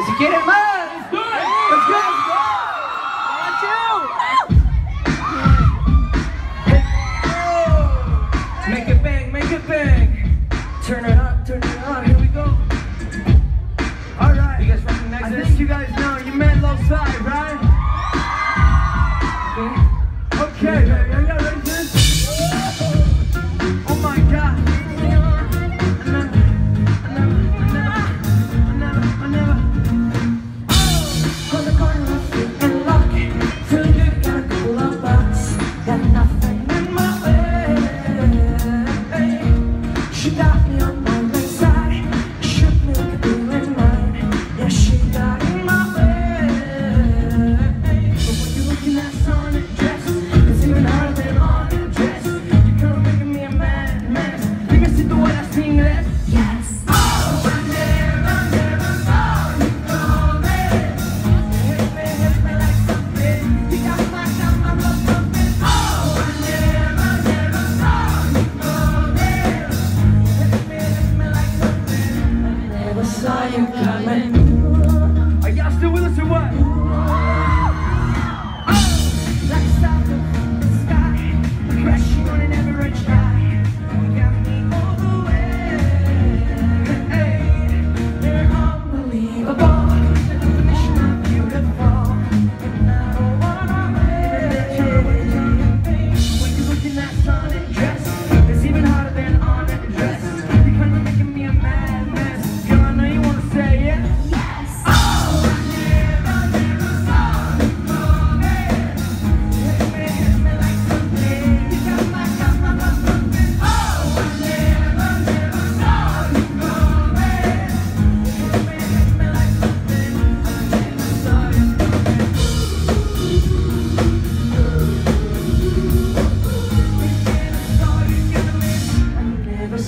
que si quieren más, let's go, let's go. Make it bang, make it bang. Turn it up, turn it up. Here we go. All right. I think you guys know. You man right? Okay. She got me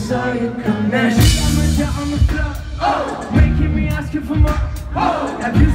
desire come Now she on the floor. oh. making me asking for more. Oh.